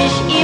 mich ihr.